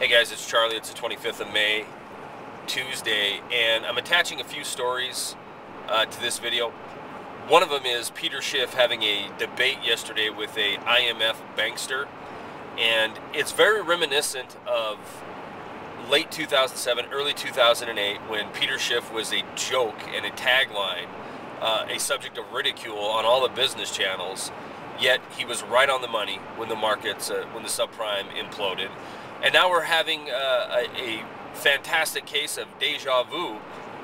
Hey guys, it's Charlie. It's the 25th of May, Tuesday, and I'm attaching a few stories uh, to this video. One of them is Peter Schiff having a debate yesterday with a IMF bankster, and it's very reminiscent of late 2007, early 2008, when Peter Schiff was a joke and a tagline, uh, a subject of ridicule on all the business channels. Yet he was right on the money when the markets, uh, when the subprime imploded. And now we're having uh, a, a fantastic case of deja vu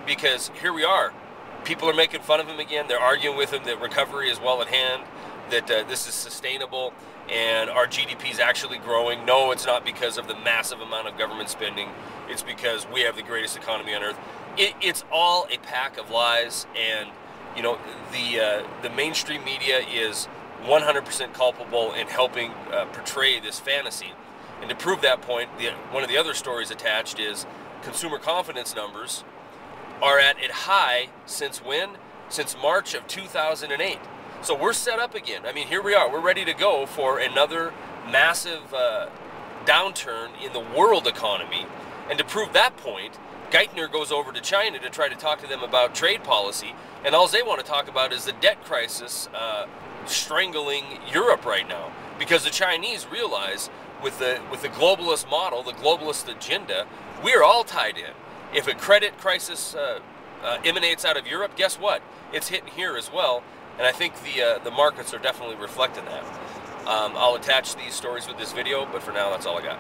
because here we are. People are making fun of him again. They're arguing with him that recovery is well at hand, that uh, this is sustainable, and our GDP is actually growing. No, it's not because of the massive amount of government spending. It's because we have the greatest economy on earth. It, it's all a pack of lies, and you know the uh, the mainstream media is 100% culpable in helping uh, portray this fantasy. And to prove that point, the, one of the other stories attached is consumer confidence numbers are at a high since when? Since March of 2008. So we're set up again. I mean, here we are. We're ready to go for another massive uh, downturn in the world economy. And to prove that point, Geithner goes over to China to try to talk to them about trade policy, and all they want to talk about is the debt crisis uh, strangling Europe right now. Because the Chinese realize with the with the globalist model, the globalist agenda, we are all tied in. If a credit crisis uh, uh, emanates out of Europe, guess what? It's hitting here as well, and I think the uh, the markets are definitely reflecting that. Um, I'll attach these stories with this video, but for now, that's all I got.